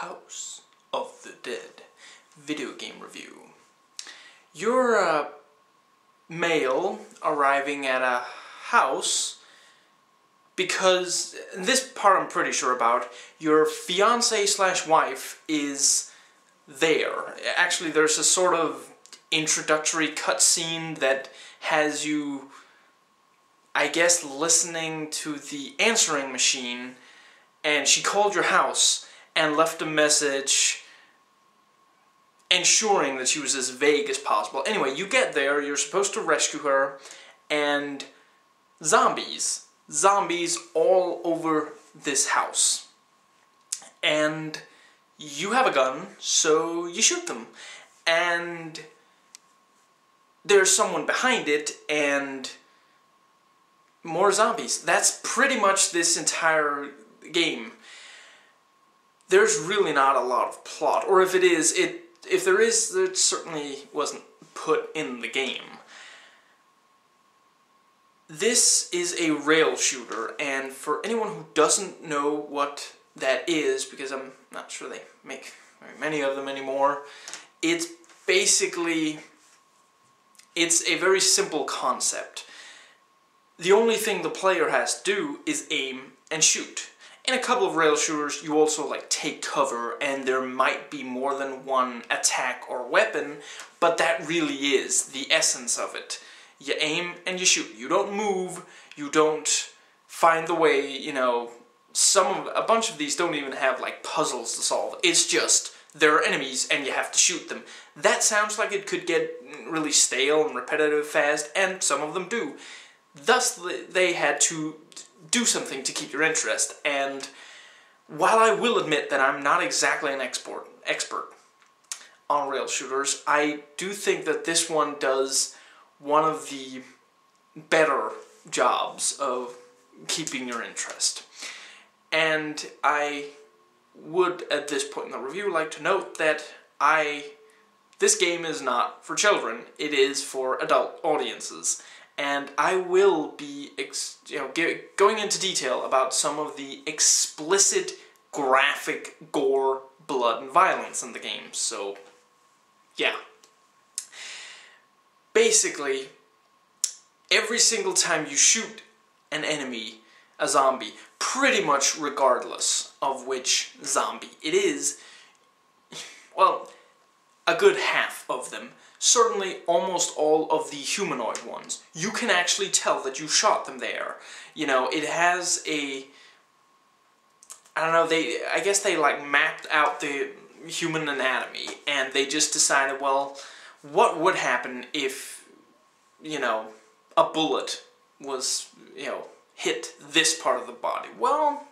House of the Dead video game review. You're a uh, male arriving at a house because this part I'm pretty sure about. Your fiance slash wife is there. Actually, there's a sort of introductory cutscene that has you, I guess, listening to the answering machine, and she called your house and left a message ensuring that she was as vague as possible. Anyway, you get there, you're supposed to rescue her, and zombies. Zombies all over this house. And you have a gun, so you shoot them. And there's someone behind it, and more zombies. That's pretty much this entire game there's really not a lot of plot, or if it is, it if there is, it certainly wasn't put in the game. This is a rail shooter, and for anyone who doesn't know what that is, because I'm not sure they make very many of them anymore, it's basically, it's a very simple concept. The only thing the player has to do is aim and shoot. In a couple of rail shooters, you also like take cover and there might be more than one attack or weapon, but that really is the essence of it. You aim and you shoot. You don't move, you don't find the way, you know, some of, a bunch of these don't even have like puzzles to solve. It's just there are enemies and you have to shoot them. That sounds like it could get really stale and repetitive fast, and some of them do. Thus, they had to do something to keep your interest. And while I will admit that I'm not exactly an expert, expert on rail shooters, I do think that this one does one of the better jobs of keeping your interest. And I would, at this point in the review, like to note that I this game is not for children. It is for adult audiences and I will be you know going into detail about some of the explicit graphic gore, blood, and violence in the game. So, yeah. Basically, every single time you shoot an enemy, a zombie, pretty much regardless of which zombie it is, well, a good half of them certainly almost all of the humanoid ones. You can actually tell that you shot them there. You know, it has a... I don't know, they... I guess they, like, mapped out the human anatomy, and they just decided, well, what would happen if, you know, a bullet was, you know, hit this part of the body? Well,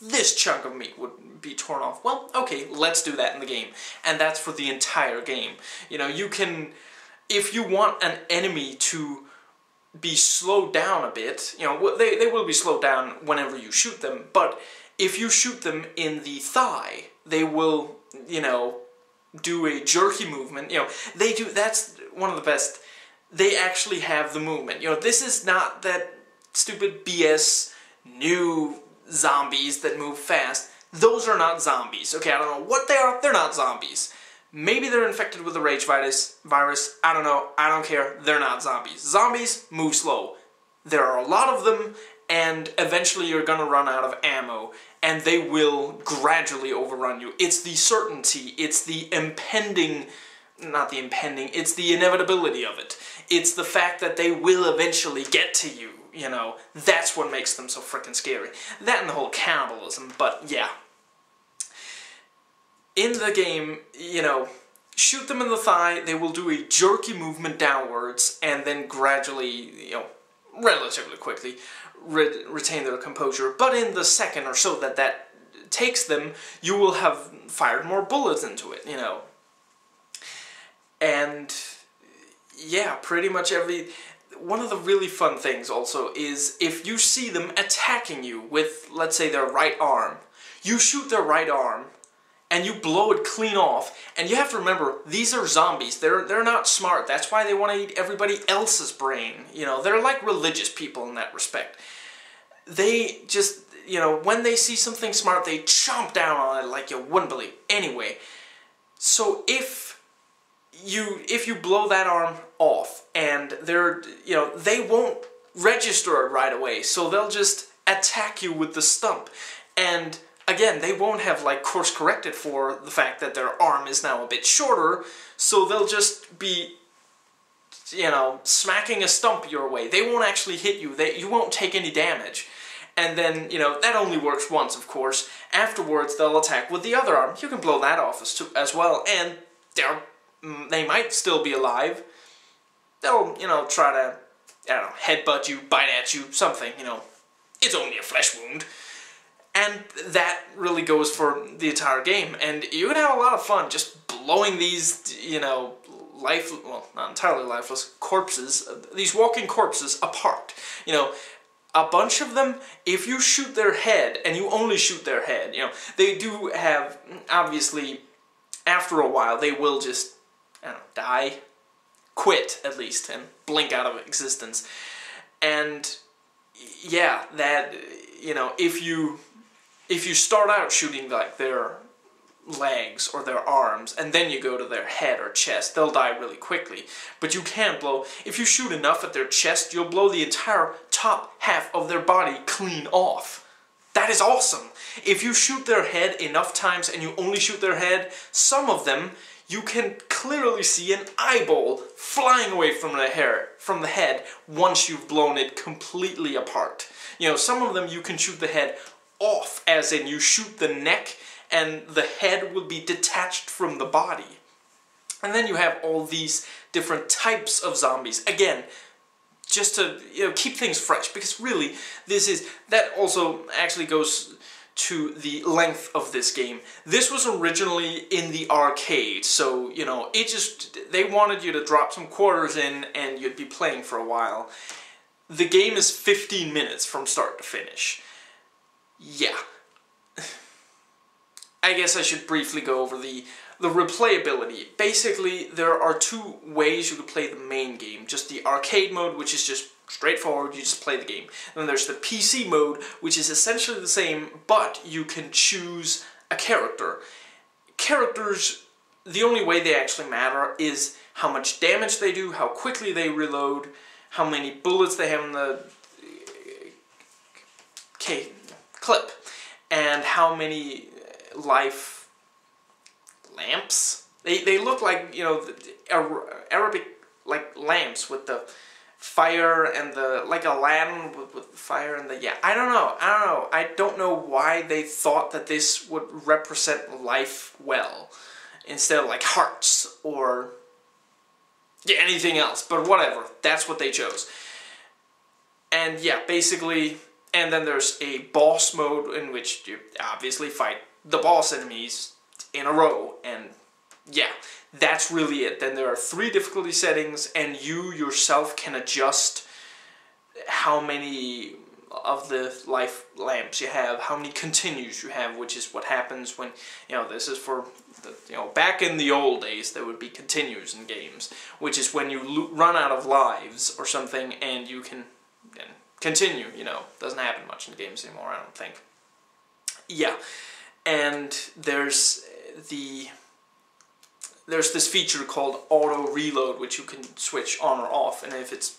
this chunk of meat would be torn off. Well, okay, let's do that in the game. And that's for the entire game. You know, you can, if you want an enemy to be slowed down a bit, you know, they, they will be slowed down whenever you shoot them, but if you shoot them in the thigh, they will, you know, do a jerky movement. You know, they do, that's one of the best. They actually have the movement. You know, this is not that stupid BS new zombies that move fast. Those are not zombies. Okay, I don't know what they are. They're not zombies. Maybe they're infected with the rage virus. Virus. I don't know. I don't care. They're not zombies. Zombies move slow. There are a lot of them, and eventually you're gonna run out of ammo, and they will gradually overrun you. It's the certainty. It's the impending. Not the impending. It's the inevitability of it. It's the fact that they will eventually get to you you know, that's what makes them so freaking scary. That and the whole cannibalism, but yeah. In the game, you know, shoot them in the thigh, they will do a jerky movement downwards, and then gradually, you know, relatively quickly, re retain their composure. But in the second or so that that takes them, you will have fired more bullets into it, you know. And yeah, pretty much every one of the really fun things also is if you see them attacking you with, let's say, their right arm, you shoot their right arm and you blow it clean off. And you have to remember, these are zombies. They're, they're not smart. That's why they want to eat everybody else's brain. You know, they're like religious people in that respect. they just, you know, when they see something smart, they chomp down on it like you wouldn't believe. Anyway, so if you if you blow that arm off and they're, you know, they won't register it right away, so they'll just attack you with the stump. And again, they won't have like course corrected for the fact that their arm is now a bit shorter, so they'll just be you know, smacking a stump your way. They won't actually hit you. They you won't take any damage. And then, you know, that only works once, of course. Afterwards, they'll attack with the other arm. You can blow that off as, as well, and they're, they might still be alive. They'll, you know, try to, I don't know, headbutt you, bite at you, something, you know. It's only a flesh wound. And that really goes for the entire game. And you can have a lot of fun just blowing these, you know, life, well, not entirely lifeless, corpses, these walking corpses apart. You know, a bunch of them, if you shoot their head, and you only shoot their head, you know, they do have, obviously, after a while, they will just, Don't know, die, quit, at least, and blink out of existence. And, yeah, that, you know, if you, if you start out shooting, like, their legs or their arms and then you go to their head or chest, they'll die really quickly. But you can't blow, if you shoot enough at their chest, you'll blow the entire top half of their body clean off. That is awesome. If you shoot their head enough times and you only shoot their head, some of them you can clearly see an eyeball flying away from the hair from the head once you've blown it completely apart. You know, some of them you can shoot the head off as in you shoot the neck and the head will be detached from the body. And then you have all these different types of zombies. Again, just to you know keep things fresh because really this is that also actually goes to the length of this game. This was originally in the arcade, so you know, it just they wanted you to drop some quarters in and you'd be playing for a while. The game is 15 minutes from start to finish. Yeah. I guess I should briefly go over the the replayability. Basically, there are two ways you could play the main game. Just the arcade mode, which is just straightforward, you just play the game. And then there's the PC mode, which is essentially the same, but you can choose a character. Characters, the only way they actually matter is how much damage they do, how quickly they reload, how many bullets they have in the clip, and how many life lamps. They, they look like, you know, Arabic, like, lamps with the fire and the, like a lamp with, with fire and the, yeah, I don't know, I don't know. I don't know why they thought that this would represent life well instead of, like, hearts or yeah, anything else, but whatever. That's what they chose. And yeah, basically, and then there's a boss mode in which you obviously fight the boss enemies in a row and yeah that's really it. Then there are three difficulty settings and you yourself can adjust how many of the life lamps you have how many continues you have which is what happens when you know this is for the, you know back in the old days there would be continues in games which is when you run out of lives or something and you can continue you know. Doesn't happen much in games anymore I don't think. Yeah and there's the there's this feature called auto reload which you can switch on or off and if it's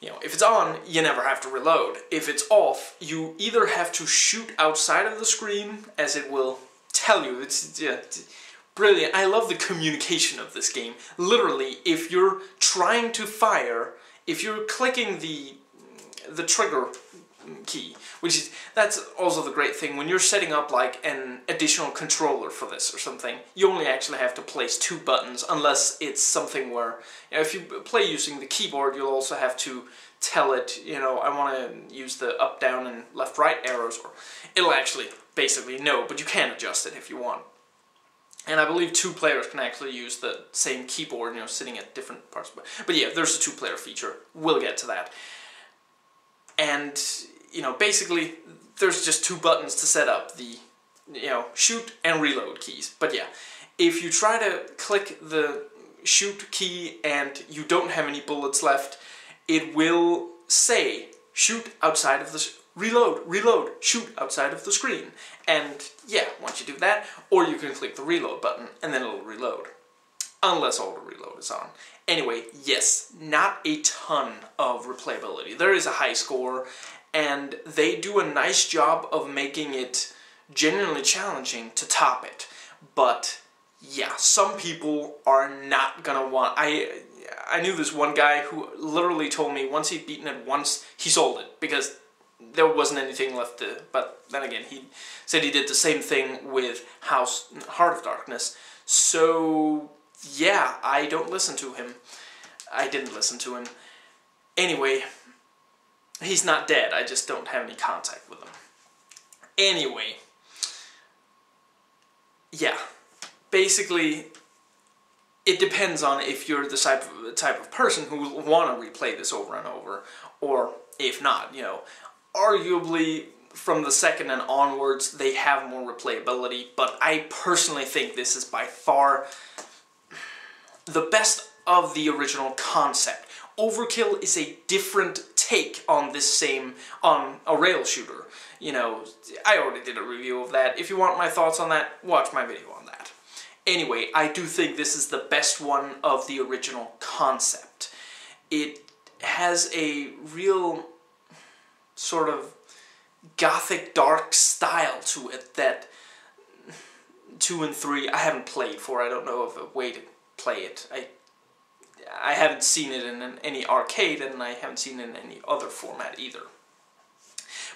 you know if it's on you never have to reload. If it's off you either have to shoot outside of the screen as it will tell you. It's yeah, brilliant. I love the communication of this game. Literally if you're trying to fire if you're clicking the the trigger key, which is, that's also the great thing, when you're setting up like an additional controller for this or something, you only actually have to place two buttons, unless it's something where, you know, if you play using the keyboard, you'll also have to tell it, you know, I want to use the up, down, and left, right arrows, or it'll actually basically know, but you can adjust it if you want. And I believe two players can actually use the same keyboard, you know, sitting at different parts. But, but yeah, there's a two-player feature. We'll get to that. And you know, basically, there's just two buttons to set up the, you know, shoot and reload keys. But yeah, if you try to click the shoot key and you don't have any bullets left, it will say shoot outside of the reload, reload, shoot outside of the screen. And yeah, once you do that, or you can click the reload button and then it'll reload. Unless auto reload is on. Anyway, yes, not a ton of replayability. There is a high score, and they do a nice job of making it genuinely challenging to top it. But yeah, some people are not gonna want. I I knew this one guy who literally told me once he'd beaten it once, he sold it because there wasn't anything left to. But then again, he said he did the same thing with House Heart of Darkness. So yeah, I don't listen to him. I didn't listen to him. Anyway, he's not dead. I just don't have any contact with him. Anyway, yeah, basically, it depends on if you're the type of, type of person who will want to replay this over and over, or if not, you know. Arguably, from the second and onwards, they have more replayability, but I personally think this is by far the best of the original concept. Overkill is a different take on this same, on a rail shooter. You know, I already did a review of that. If you want my thoughts on that, watch my video on that. Anyway, I do think this is the best one of the original concept. It has a real sort of gothic dark style to it that 2 and 3 I haven't played for. I don't know of a way to play it. I I haven't seen it in an, any arcade and I haven't seen it in any other format either.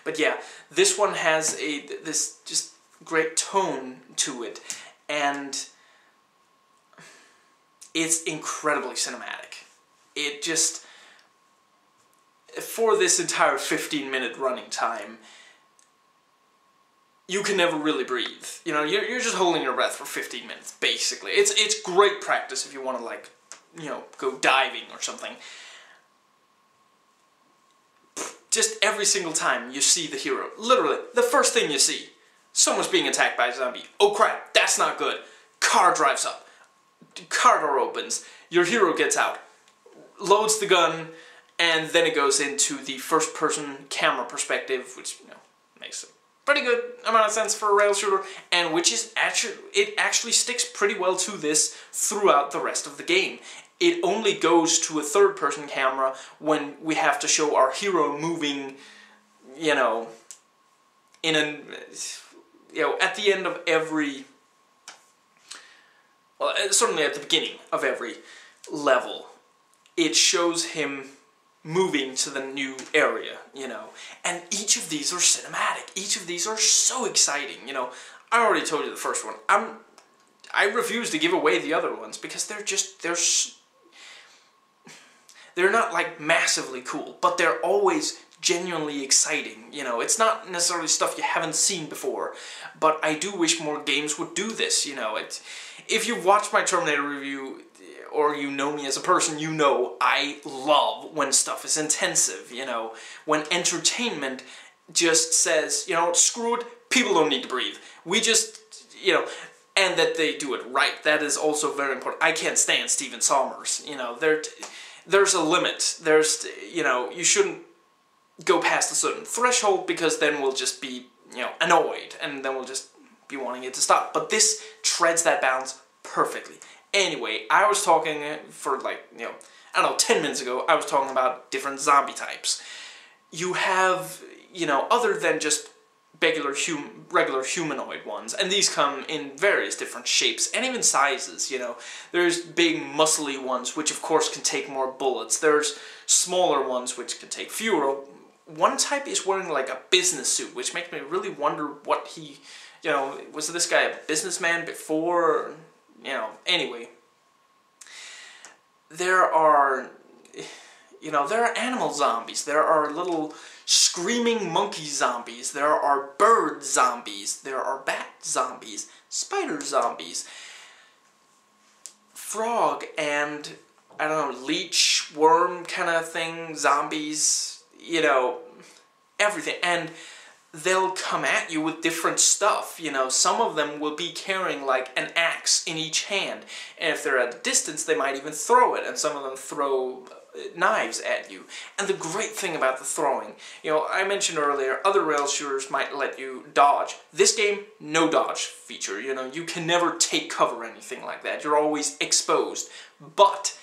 But yeah, this one has a this just great tone to it and it's incredibly cinematic. It just for this entire 15 minute running time you can never really breathe. You know, you're, you're just holding your breath for 15 minutes, basically. It's, it's great practice if you want to, like, you know, go diving or something. Just every single time you see the hero, literally, the first thing you see, someone's being attacked by a zombie. Oh crap, that's not good. Car drives up. Car door opens. Your hero gets out. Loads the gun, and then it goes into the first person camera perspective, which, you know, makes it pretty good amount of sense for a rail shooter, and which is actually, it actually sticks pretty well to this throughout the rest of the game. It only goes to a third person camera when we have to show our hero moving, you know, in a, you know, at the end of every, well, uh, certainly at the beginning of every level, it shows him moving to the new area, you know. And each of these are cinematic. Each of these are so exciting, you know. I already told you the first one. I'm I refuse to give away the other ones because they're just they're they're not like massively cool, but they're always genuinely exciting. You know, it's not necessarily stuff you haven't seen before, but I do wish more games would do this, you know. It, if you've watched my Terminator review, or you know me as a person, you know I love when stuff is intensive, you know, when entertainment just says, you know, screw it, people don't need to breathe. We just, you know, and that they do it right. That is also very important. I can't stand Stephen Sommers, you know, there, there's a limit. There's, you know, you shouldn't go past a certain threshold because then we'll just be, you know, annoyed and then we'll just be wanting it to stop. But this treads that balance perfectly. Anyway, I was talking for like, you know, I don't know, 10 minutes ago, I was talking about different zombie types. You have, you know, other than just regular, hum regular humanoid ones, and these come in various different shapes and even sizes, you know. There's big muscly ones, which of course can take more bullets. There's smaller ones, which can take fewer. One type is wearing like a business suit, which makes me really wonder what he, you know, was this guy a businessman before? You know, anyway. There are, you know, there are animal zombies. There are little screaming monkey zombies. There are bird zombies. There are bat zombies. Spider zombies. Frog and, I don't know, leech, worm kind of thing, zombies, you know, everything. And they'll come at you with different stuff. You know, some of them will be carrying like an axe in each hand, and if they're at a distance, they might even throw it, and some of them throw uh, knives at you. And the great thing about the throwing, you know, I mentioned earlier, other rail shooters might let you dodge. This game, no dodge feature. You know, you can never take cover or anything like that. You're always exposed. But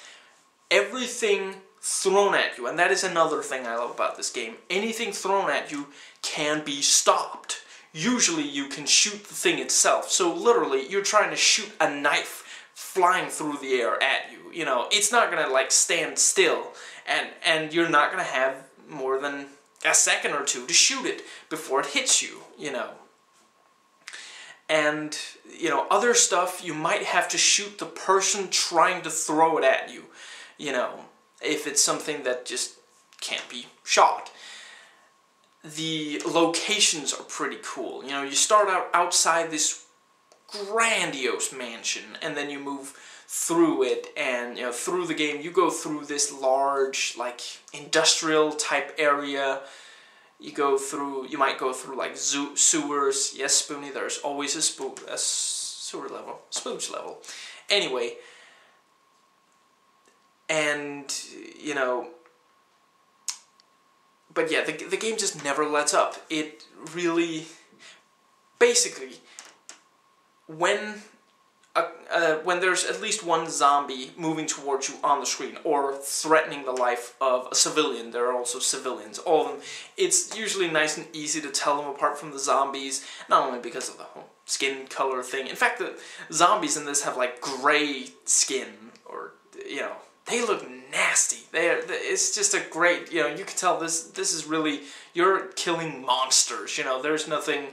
everything thrown at you, and that is another thing I love about this game, anything thrown at you can be stopped. Usually you can shoot the thing itself. So literally, you're trying to shoot a knife flying through the air at you. You know, it's not gonna like stand still, and and you're not gonna have more than a second or two to shoot it before it hits you. You know. And you know, other stuff you might have to shoot the person trying to throw it at you. You know, if it's something that just can't be shot. The locations are pretty cool. You know, you start out outside this grandiose mansion and then you move through it and you know through the game you go through this large like industrial type area you go through you might go through like zoo, sewers yes spoony there's always a, spook, a sewer level spooge level anyway and you know but yeah the, the game just never lets up it really basically when uh, uh, when there's at least one zombie moving towards you on the screen or threatening the life of a civilian, there are also civilians, all of them, it's usually nice and easy to tell them apart from the zombies, not only because of the whole skin color thing. In fact, the zombies in this have like gray skin, or, you know, they look nasty. They're, it's just a great, you know, you can tell this, this is really, you're killing monsters, you know, there's nothing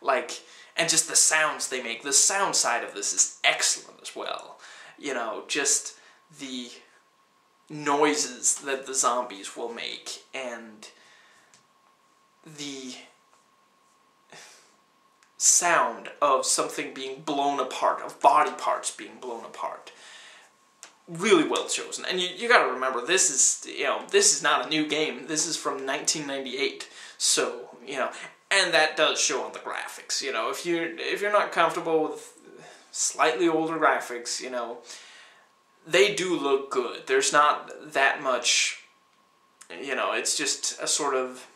like and just the sounds they make. The sound side of this is excellent as well. You know, just the noises that the zombies will make and the sound of something being blown apart, of body parts being blown apart. Really well chosen. And you, you gotta remember, this is, you know, this is not a new game. This is from 1998. So, you know, and that does show on the graphics. You know, if you if you're not comfortable with slightly older graphics, you know, they do look good. There's not that much. You know, it's just a sort of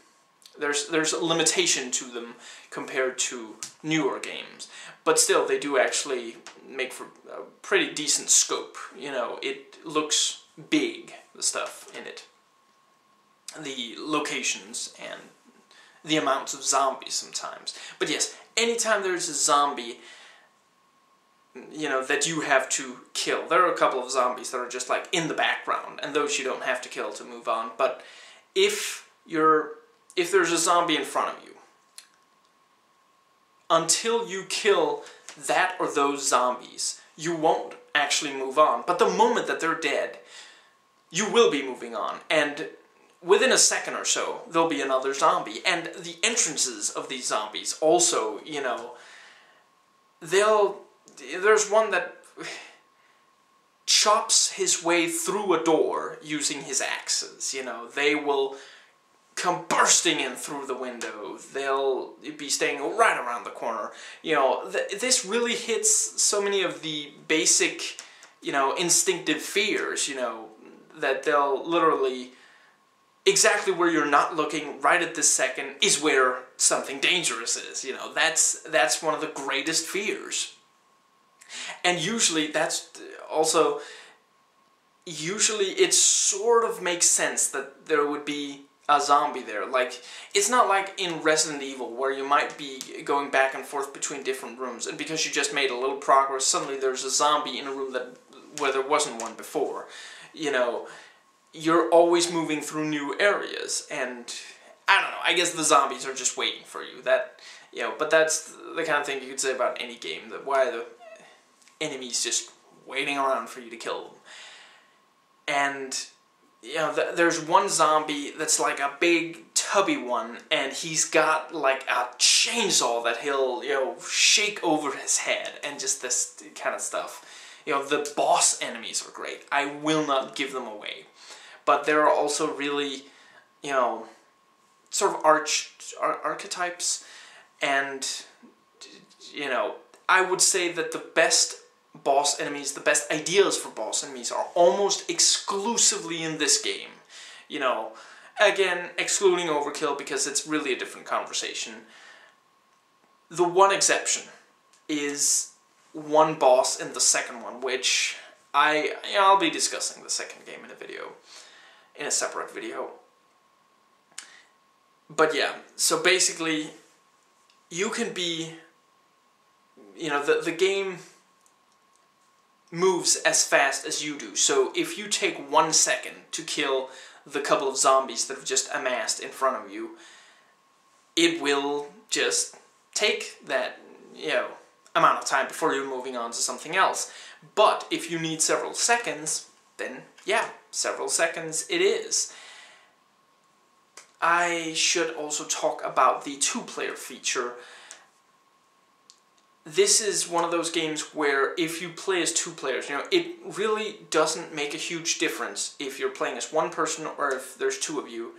there's there's a limitation to them compared to newer games, but still they do actually make for a pretty decent scope. You know, it looks big the stuff in it, the locations and the amounts of zombies sometimes. But yes, anytime there's a zombie, you know, that you have to kill. There are a couple of zombies that are just like in the background, and those you don't have to kill to move on. But if you're, if there's a zombie in front of you, until you kill that or those zombies, you won't actually move on. But the moment that they're dead, you will be moving on. And within a second or so, there'll be another zombie. And the entrances of these zombies also, you know, they'll. There's one that chops his way through a door using his axes. You know, they will come bursting in through the window. They'll be staying right around the corner. You know, th this really hits so many of the basic, you know, instinctive fears, you know, that they'll literally exactly where you're not looking right at this second is where something dangerous is. You know, that's that's one of the greatest fears. And usually that's also usually it sort of makes sense that there would be a zombie there. Like, it's not like in Resident Evil where you might be going back and forth between different rooms, and because you just made a little progress, suddenly there's a zombie in a room that where there wasn't one before. You know, you're always moving through new areas, and I don't know. I guess the zombies are just waiting for you. That you know, but that's the kind of thing you could say about any game. That why the enemies just waiting around for you to kill them. And you know, th there's one zombie that's like a big tubby one, and he's got like a chainsaw that he'll you know shake over his head, and just this kind of stuff. You know, the boss enemies are great. I will not give them away but there are also really, you know, sort of arch ar archetypes, and you know, I would say that the best boss enemies, the best ideas for boss enemies are almost exclusively in this game. You know, again, excluding Overkill because it's really a different conversation. The one exception is one boss in the second one, which I, you know, I'll be discussing the second game in a video, in a separate video. But yeah, so basically, you can be, you know, the, the game moves as fast as you do. So if you take one second to kill the couple of zombies that have just amassed in front of you, it will just take that, you know, amount of time before you're moving on to something else. But if you need several seconds, then yeah, several seconds it is. I should also talk about the two-player feature. This is one of those games where if you play as two players, you know, it really doesn't make a huge difference if you're playing as one person or if there's two of you.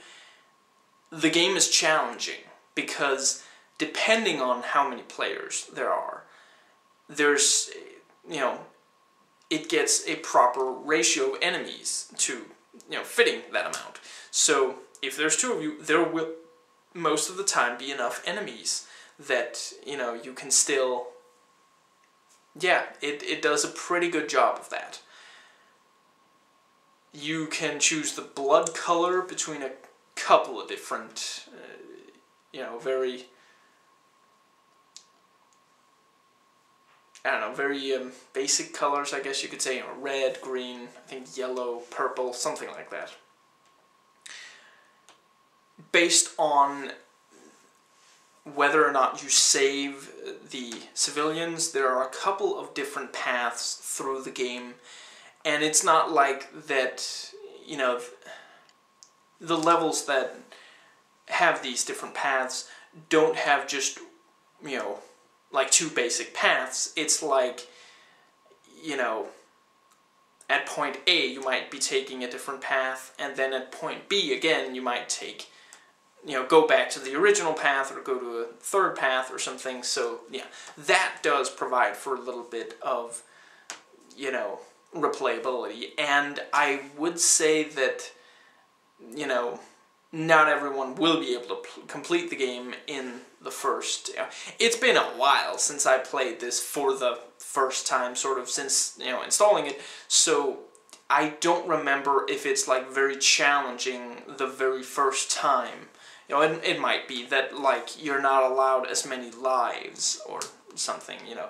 The game is challenging because depending on how many players there are, there's, you know, it gets a proper ratio of enemies to, you know, fitting that amount. So if there's two of you, there will most of the time be enough enemies that, you know, you can still, yeah, it, it does a pretty good job of that. You can choose the blood color between a couple of different, uh, you know, very I don't know, very um, basic colors, I guess you could say. You know, red, green, I think yellow, purple, something like that. Based on whether or not you save the civilians, there are a couple of different paths through the game. And it's not like that, you know, the levels that have these different paths don't have just, you know, like two basic paths. It's like, you know, at point A you might be taking a different path, and then at point B again you might take, you know, go back to the original path or go to a third path or something. So yeah, that does provide for a little bit of, you know, replayability. And I would say that, you know, not everyone will be able to complete the game in the first. You know, it's been a while since I played this for the first time, sort of since you know installing it. So I don't remember if it's like very challenging the very first time. You know, it, it might be that like you're not allowed as many lives or something. You know,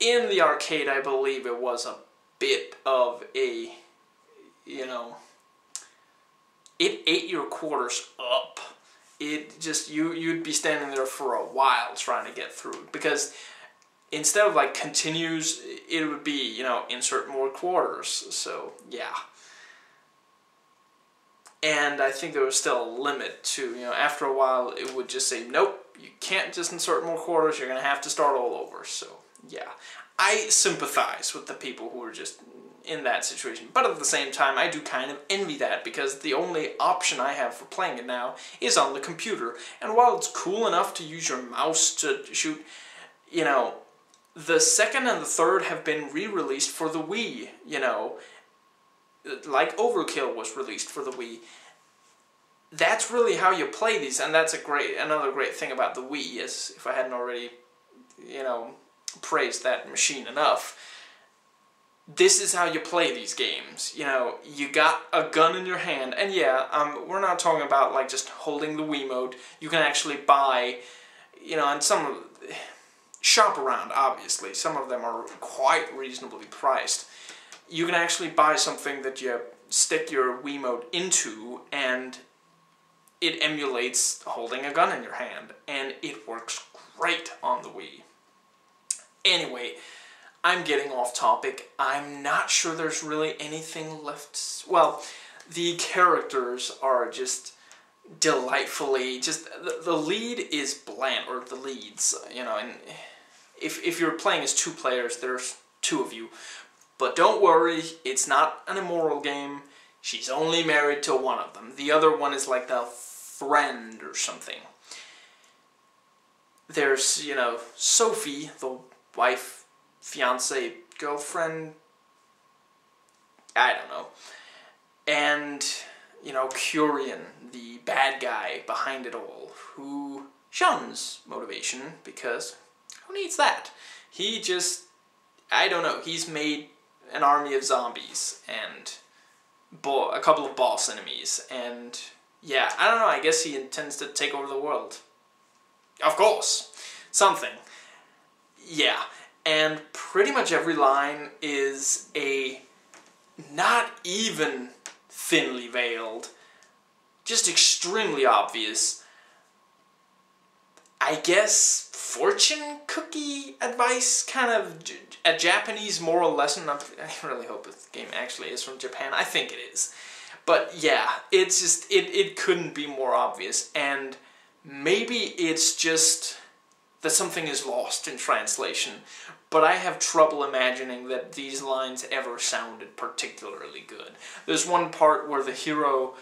in the arcade, I believe it was a bit of a you know it ate your quarters up. It just you you'd be standing there for a while trying to get through because instead of like continues, it would be you know insert more quarters. So yeah. And I think there was still a limit to, you know, after a while it would just say, nope, you can't just insert more quarters, you're going to have to start all over. So, yeah. I sympathize with the people who are just in that situation. But at the same time, I do kind of envy that because the only option I have for playing it now is on the computer. And while it's cool enough to use your mouse to shoot, you know, the second and the third have been re-released for the Wii, you know, like Overkill was released for the Wii. That's really how you play these, and that's a great another great thing about the Wii is if I hadn't already, you know, praised that machine enough this is how you play these games. You know, you got a gun in your hand, and yeah, um, we're not talking about like just holding the Wiimote. You can actually buy, you know, and some shop around. Obviously, some of them are quite reasonably priced. You can actually buy something that you stick your Wiimote into, and it emulates holding a gun in your hand, and it works great on the Wii. Anyway. I'm getting off topic. I'm not sure there's really anything left. Well, the characters are just delightfully just the, the lead is bland or the leads you know and if, if you're playing as two players there's two of you but don't worry it's not an immoral game she's only married to one of them the other one is like the friend or something there's you know Sophie the wife fiance girlfriend. I don't know. And, you know, Curien, the bad guy behind it all, who shuns motivation because who needs that? He just, I don't know, he's made an army of zombies and bo- a couple of boss enemies and yeah, I don't know, I guess he intends to take over the world. Of course, something. Yeah, and pretty much every line is a not even thinly veiled, just extremely obvious. I guess fortune cookie advice, kind of a Japanese moral lesson. I really hope this game actually is from Japan. I think it is. But yeah, it's just, it, it couldn't be more obvious. And maybe it's just that something is lost in translation, but I have trouble imagining that these lines ever sounded particularly good. There's one part where the hero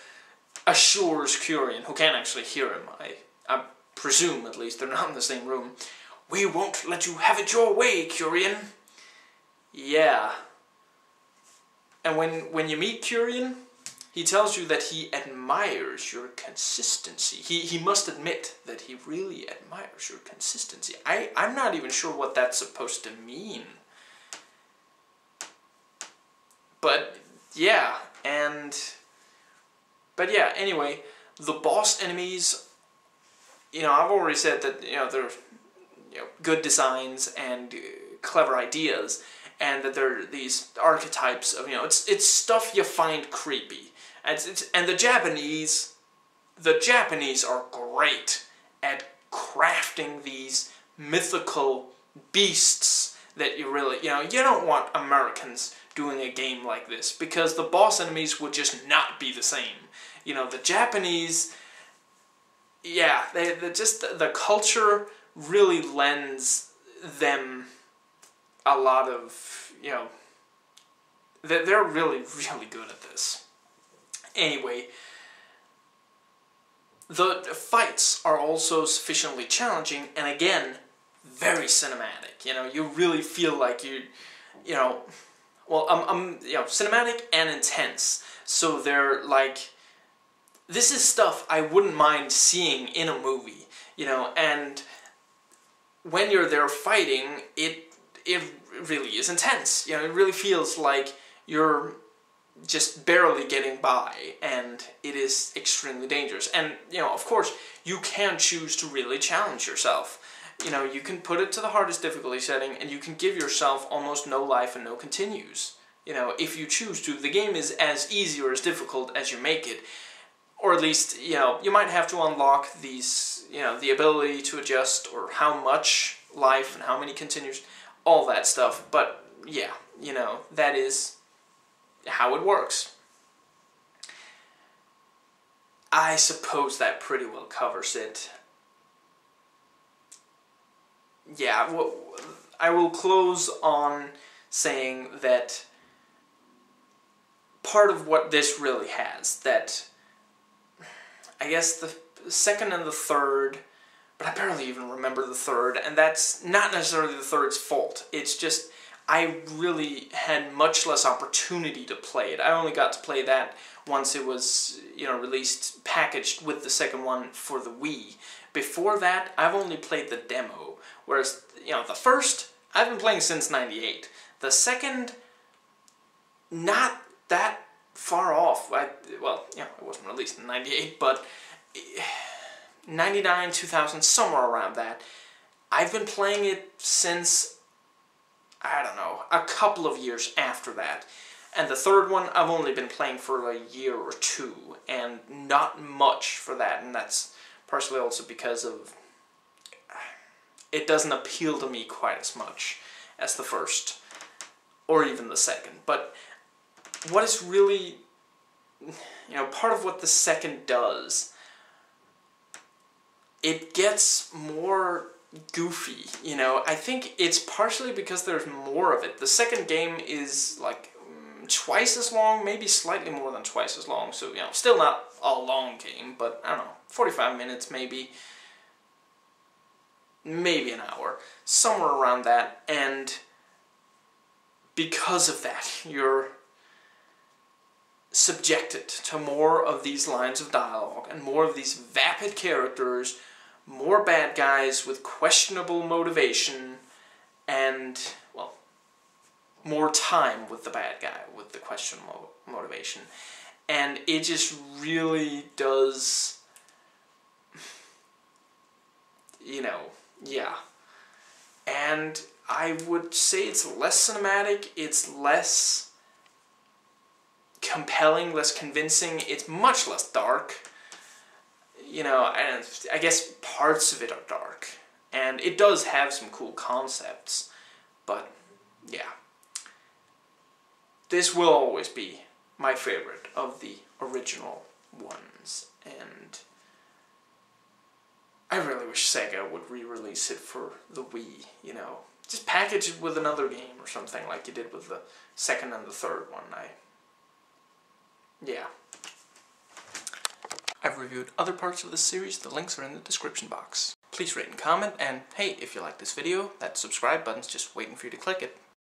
assures Curien, who can't actually hear him, I, I presume at least, they're not in the same room, We won't let you have it your way, Curien. Yeah. And when, when you meet Curien, he tells you that he admires your consistency. He, he must admit that he really admires your consistency. I, I'm not even sure what that's supposed to mean. But, yeah, and... But yeah, anyway, the boss enemies, you know, I've already said that, you know, they're you know, good designs and uh, clever ideas, and that they're these archetypes of, you know, it's, it's stuff you find creepy and, it's and the Japanese, the Japanese are great at crafting these mythical beasts that you really, you know, you don't want Americans doing a game like this because the boss enemies would just not be the same. You know, the Japanese, yeah, they, just, the culture really lends them a lot of, you know, that they're really, really good at this. Anyway, the fights are also sufficiently challenging, and again, very cinematic. You know, you really feel like you, you know, well, I'm, I'm, you know, cinematic and intense. So they're like, this is stuff I wouldn't mind seeing in a movie. You know, and when you're there fighting, it it really is intense. You know, it really feels like you're just barely getting by and it is extremely dangerous and you know of course you can choose to really challenge yourself you know you can put it to the hardest difficulty setting and you can give yourself almost no life and no continues you know if you choose to the game is as easy or as difficult as you make it or at least you know you might have to unlock these you know the ability to adjust or how much life and how many continues all that stuff but yeah you know that is how it works. I suppose that pretty well covers it. Yeah, well, I will close on saying that part of what this really has, that I guess the second and the third, but I barely even remember the third, and that's not necessarily the third's fault. It's just I really had much less opportunity to play it. I only got to play that once it was, you know, released, packaged with the second one for the Wii. Before that, I've only played the demo, whereas, you know, the first, I've been playing since 98. The second, not that far off. I, well, yeah, it wasn't released in 98, but 99, 2000, somewhere around that. I've been playing it since I don't know, a couple of years after that. And the third one, I've only been playing for a year or two, and not much for that, and that's partially also because of it doesn't appeal to me quite as much as the first, or even the second. But what is really, you know, part of what the second does, it gets more goofy, you know. I think it's partially because there's more of it. The second game is like mm, twice as long, maybe slightly more than twice as long, so, you know, still not a long game, but, I don't know, 45 minutes maybe, maybe an hour, somewhere around that, and because of that, you're subjected to more of these lines of dialogue and more of these vapid characters, more bad guys with questionable motivation, and, well, more time with the bad guy with the questionable motivation. And it just really does, you know, yeah. And I would say it's less cinematic, it's less compelling, less convincing, it's much less dark. You know, and I guess parts of it are dark. And it does have some cool concepts, but yeah. This will always be my favorite of the original ones, and I really wish Sega would re-release it for the Wii, you know. Just package it with another game or something like you did with the second and the third one. I, yeah. I've reviewed other parts of this series, the links are in the description box. Please rate and comment, and hey, if you like this video, that subscribe button's just waiting for you to click it.